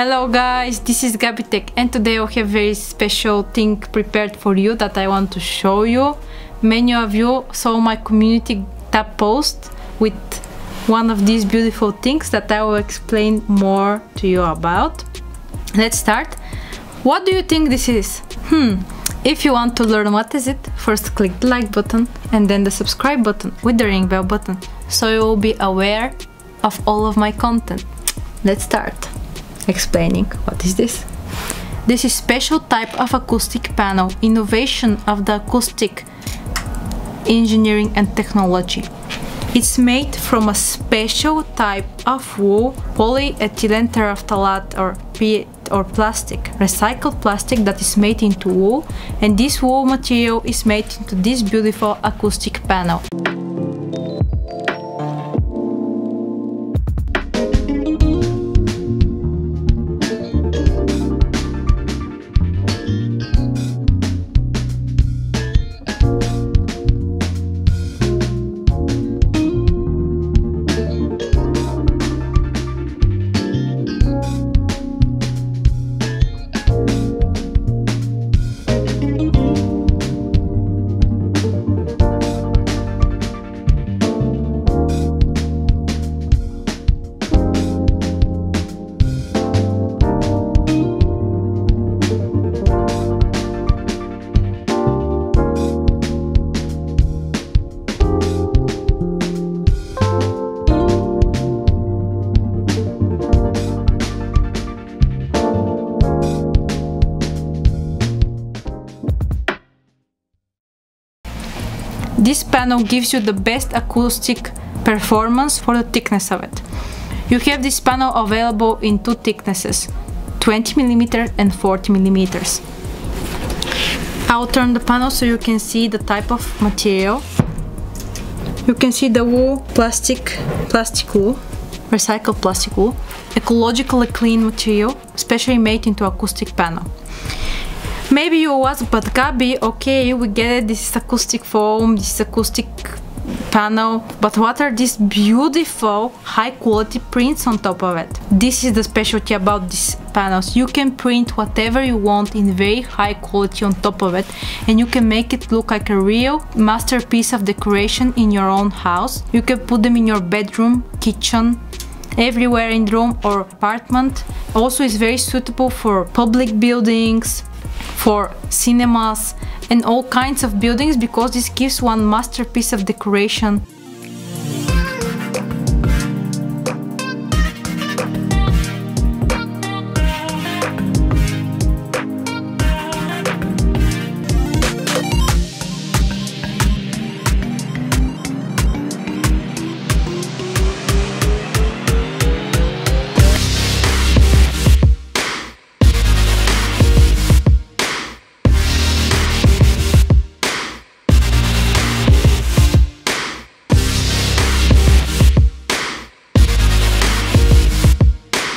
Hello guys, this is Gabby Tech and today I have a very special thing prepared for you that I want to show you. Many of you saw my community tab post with one of these beautiful things that I will explain more to you about. Let's start. What do you think this is? Hmm, if you want to learn what is it, first click the like button and then the subscribe button with the ring bell button so you will be aware of all of my content. Let's start explaining what is this. This is special type of acoustic panel, innovation of the acoustic engineering and technology. It's made from a special type of wool, polyethylene terephthalate or PET or plastic, recycled plastic that is made into wool and this wool material is made into this beautiful acoustic panel. This panel gives you the best acoustic performance for the thickness of it. You have this panel available in two thicknesses, 20mm and 40mm. I'll turn the panel so you can see the type of material. You can see the wool, plastic, plastic wool, recycled plastic wool, ecologically clean material, specially made into acoustic panel. Maybe you was, but Gabi, okay, we get it, this is acoustic foam, this is acoustic panel, but what are these beautiful high quality prints on top of it? This is the specialty about these panels. You can print whatever you want in very high quality on top of it and you can make it look like a real masterpiece of decoration in your own house. You can put them in your bedroom, kitchen, everywhere in the room or apartment. Also is very suitable for public buildings, for cinemas and all kinds of buildings because this gives one masterpiece of decoration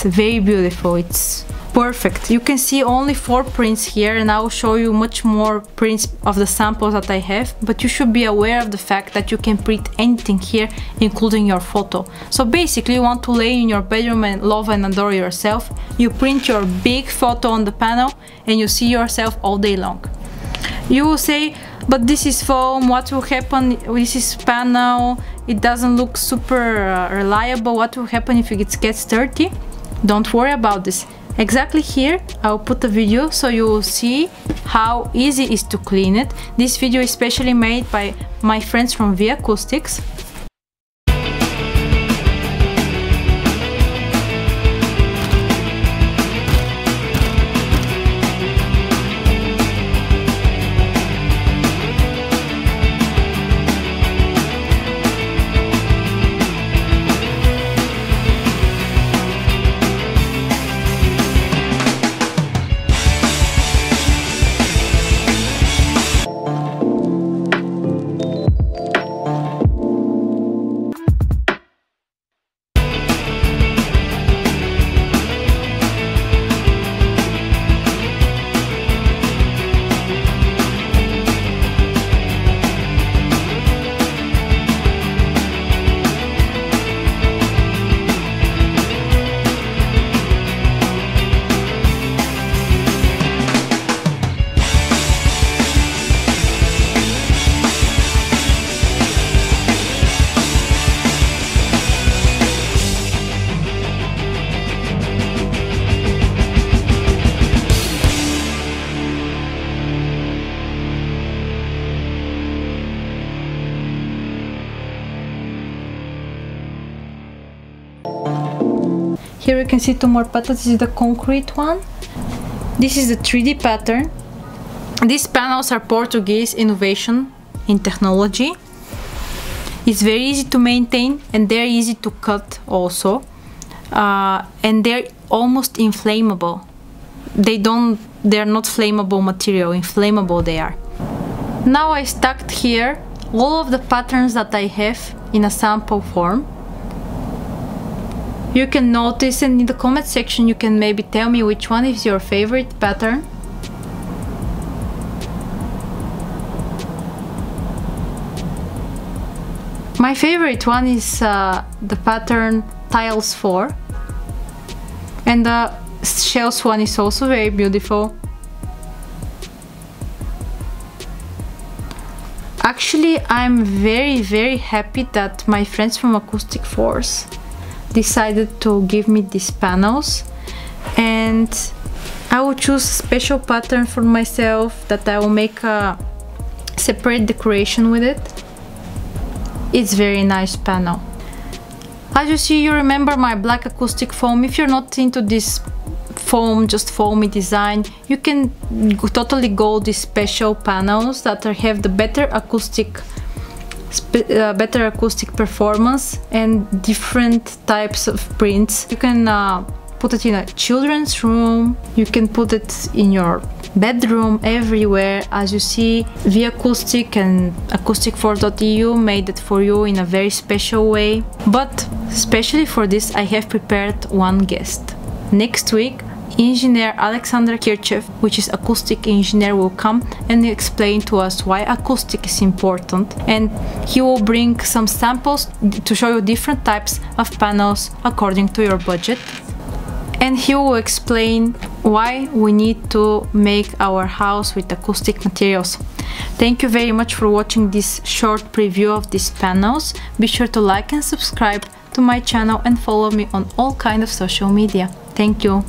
very beautiful. It's perfect. You can see only four prints here and I will show you much more prints of the samples that I have but you should be aware of the fact that you can print anything here including your photo. So basically you want to lay in your bedroom and love and adore yourself. You print your big photo on the panel and you see yourself all day long. You will say but this is foam. What will happen? This is panel. It doesn't look super uh, reliable. What will happen if it gets dirty don't worry about this. Exactly here I'll put a video so you will see how easy it is to clean it. This video is specially made by my friends from Vicoustics Here you can see two more patterns. This is the concrete one. This is the 3D pattern. These panels are Portuguese innovation in technology. It's very easy to maintain and they're easy to cut also. Uh, and they're almost inflammable. They don't, they're not flammable material, inflammable they are. Now I stacked here all of the patterns that I have in a sample form. You can notice and in the comment section you can maybe tell me which one is your favorite pattern. My favorite one is uh, the pattern Tiles 4 and the Shells one is also very beautiful. Actually, I'm very very happy that my friends from Acoustic Force decided to give me these panels and I will choose special pattern for myself that I will make a separate decoration with it. It's very nice panel. As you see, you remember my black acoustic foam. If you're not into this foam, just foamy design, you can totally go these special panels that have the better acoustic uh, better acoustic performance and different types of prints. You can uh, put it in a children's room, you can put it in your bedroom, everywhere. As you see, the Vicoustic and acoustic4.eu made it for you in a very special way. But especially for this, I have prepared one guest. Next week, engineer Alexander Kirchev, which is acoustic engineer, will come and explain to us why acoustic is important. And he will bring some samples to show you different types of panels according to your budget. And he will explain why we need to make our house with acoustic materials. Thank you very much for watching this short preview of these panels. Be sure to like and subscribe to my channel and follow me on all kind of social media. Thank you.